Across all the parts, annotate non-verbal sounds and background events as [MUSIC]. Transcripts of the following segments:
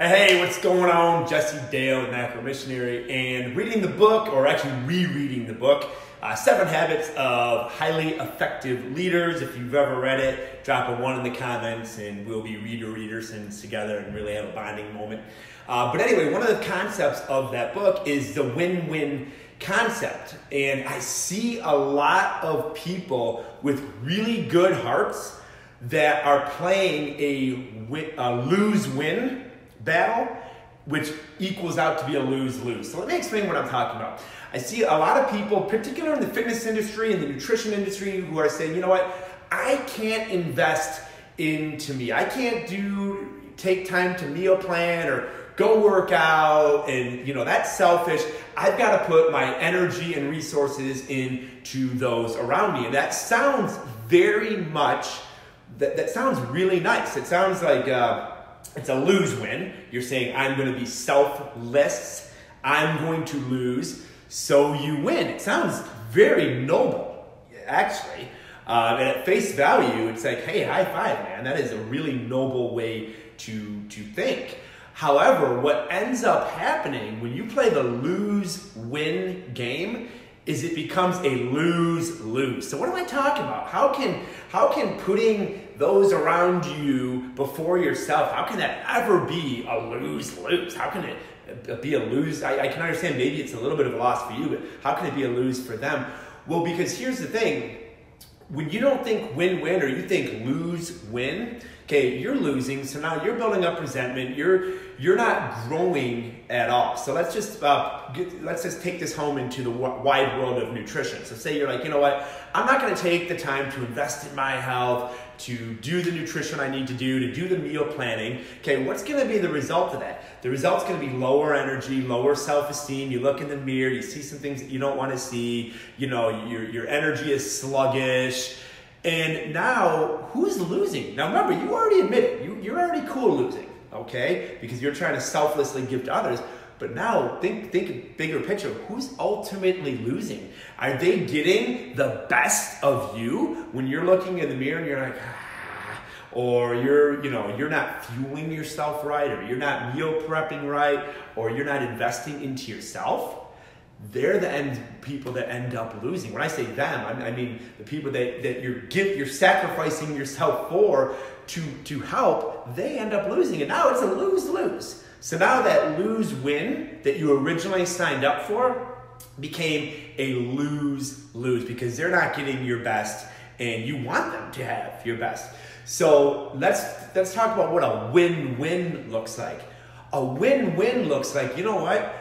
Hey, what's going on? Jesse Dale, Macro Missionary, and reading the book, or actually rereading the book, uh, Seven Habits of Highly Effective Leaders. If you've ever read it, drop a one in the comments, and we'll be reader readers readersons together and really have a bonding moment. Uh, but anyway, one of the concepts of that book is the win-win concept, and I see a lot of people with really good hearts that are playing a, win, a lose-win battle, which equals out to be a lose lose. So let me explain what I'm talking about. I see a lot of people, particularly in the fitness industry and the nutrition industry, who are saying, you know what, I can't invest into me. I can't do take time to meal plan or go work out and you know that's selfish i've got to put my energy and resources into those around me and that sounds very much that, that sounds really nice it sounds like uh, it's a lose win. You're saying, I'm going to be selfless, I'm going to lose, so you win. It sounds very noble, actually. Uh, and at face value, it's like, hey, high five, man. That is a really noble way to, to think. However, what ends up happening when you play the lose win game is it becomes a lose lose. So what am I talking about? How can how can putting those around you before yourself, how can that ever be a lose lose? How can it be a lose? I, I can understand maybe it's a little bit of a loss for you, but how can it be a lose for them? Well, because here's the thing when you don't think win win or you think lose win, okay, you're losing. So now you're building up resentment. You're you're not growing at all. So let's just uh, get, let's just take this home into the wide world of nutrition. So say you're like, you know what, I'm not going to take the time to invest in my health, to do the nutrition I need to do, to do the meal planning. Okay, what's going to be the result of that? The result's going to be lower energy, lower self-esteem. You look in the mirror, you see some things that you don't want to see. You know, your your energy is sluggish. And now, who's losing? Now, remember, you already admitted you, you're already cool losing okay? Because you're trying to selflessly give to others. But now think think bigger picture. Who's ultimately losing? Are they getting the best of you when you're looking in the mirror and you're like, ah, or you're you know you're not fueling yourself right, or you're not meal prepping right, or you're not investing into yourself? They're the end people that end up losing. When I say them, I mean the people that, that you're give, you're sacrificing yourself for to, to help, they end up losing. And now it's a lose lose. So now that lose win that you originally signed up for became a lose lose because they're not getting your best and you want them to have your best. So let's let's talk about what a win-win looks like. A win-win looks like, you know what?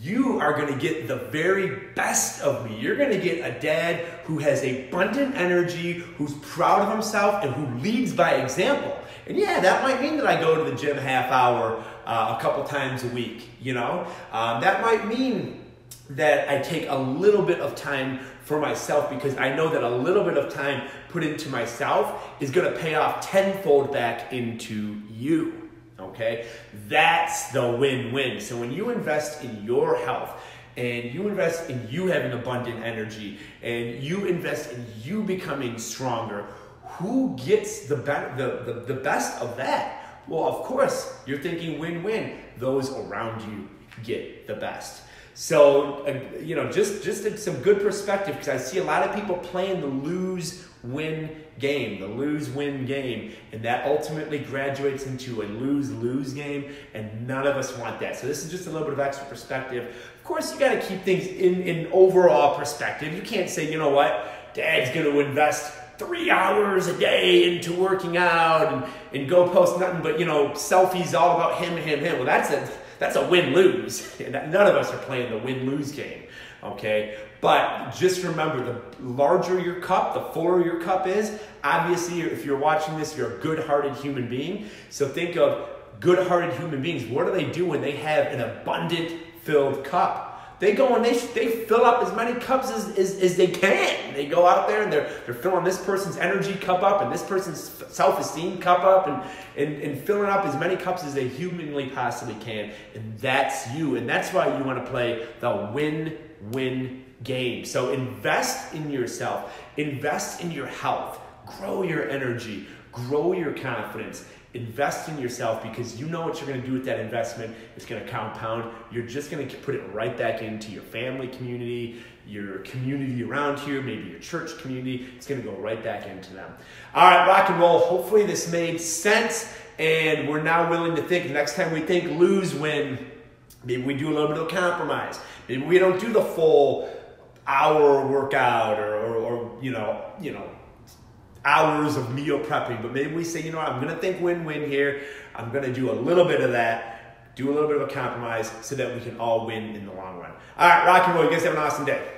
You are going to get the very best of me. You're going to get a dad who has abundant energy, who's proud of himself, and who leads by example. And yeah, that might mean that I go to the gym half hour uh, a couple times a week, you know? Um, that might mean that I take a little bit of time for myself because I know that a little bit of time put into myself is going to pay off tenfold back into you. Okay? That's the win win. So when you invest in your health, and you invest in you having abundant energy, and you invest in you becoming stronger, who gets the, be- the, the, the best of that? Well, of course, you're thinking win win. Those around you get the best. So, uh, you know, just, just some good perspective because I see a lot of people playing the lose win game, the lose win game. And that ultimately graduates into a lose lose game. And none of us want that. So this is just a little bit of extra perspective. Of course, you got to keep things in, in overall perspective. You can't say, you know what, dad's going to invest three hours a day into working out and, and go post nothing but, you know, selfies all about him, him, him. Well, that's a, that's a win-lose. [LAUGHS] None of us are playing the win-lose game okay? But just remember, the larger your cup, the fuller your cup is. Obviously, if you're watching this, you're a good-hearted human being. So think of good-hearted human beings. What do they do when they have an abundant filled cup? They go and they, they fill up as many cups as, as, as they can. They go out there and they're, they're filling this person's energy cup up and this person's self esteem cup up and, and, and filling up as many cups as they humanly possibly can. And that's you. And that's why you want to play the win win game. So invest in yourself, invest in your health, grow your energy, grow your confidence, invest in yourself because you know what you're going to do with that investment. It's going to compound. You're just going to put it right back into your family community, your community around here, maybe your church community. It's going to go right back into them. All right, rock and roll. Hopefully, this made sense. And we're now willing to think next time we think lose, win, maybe we do a little bit of compromise. Maybe we don't do the full hour workout or, or, or you know, you know, hours of meal prepping, but maybe we say, you know what, I'm to think win win here. I'm to do a little bit of that, do a little bit of a compromise so that we can all win in the long run. All right, rock and roll. You guys have an awesome day.